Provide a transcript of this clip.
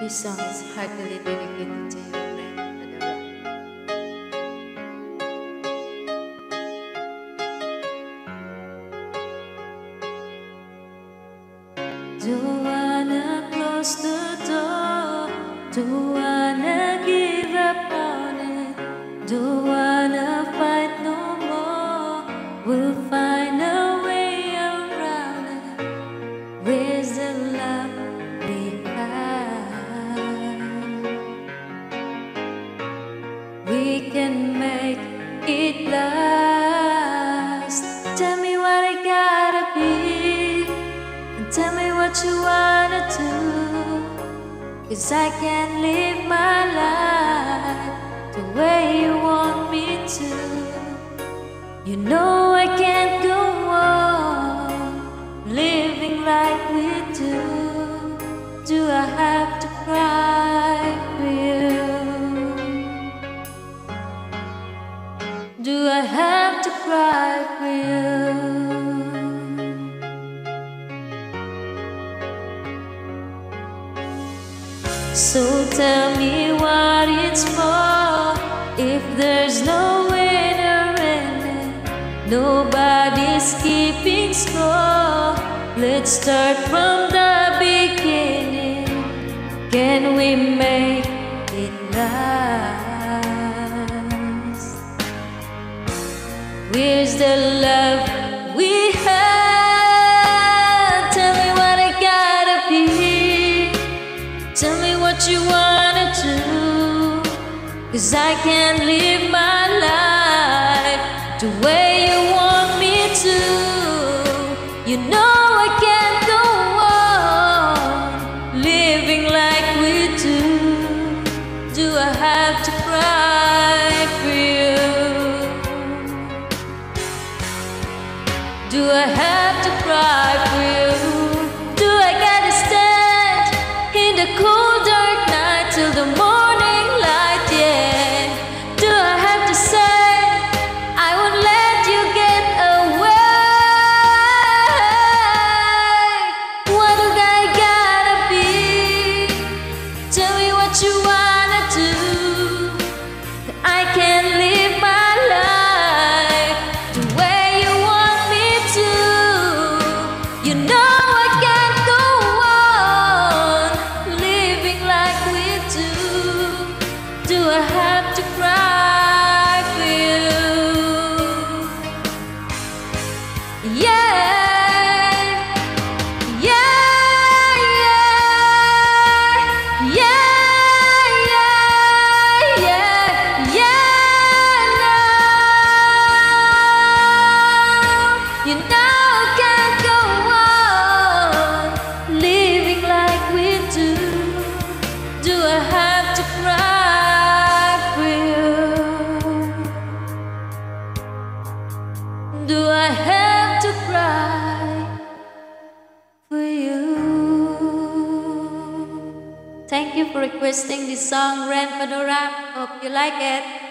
This song is heartily dedicated to wanna close the door, don't wanna give up on it, don't wanna fight no more. We'll find a way around it. Where's the love We can make it last. Tell me what I gotta be, and tell me what you wanna do. Cause I can't live my life So tell me what it's for if there's no winner in it. Nobody's keeping score. Let's start from the beginning. Can we make it last? Where's the love Cause I can't live my life the way you want me to. You know I can't go on living like we do. Do I have to cry for you? Do I have to cry have to cry for you? Thank you for requesting this song, Ren Fedora. Hope you like it.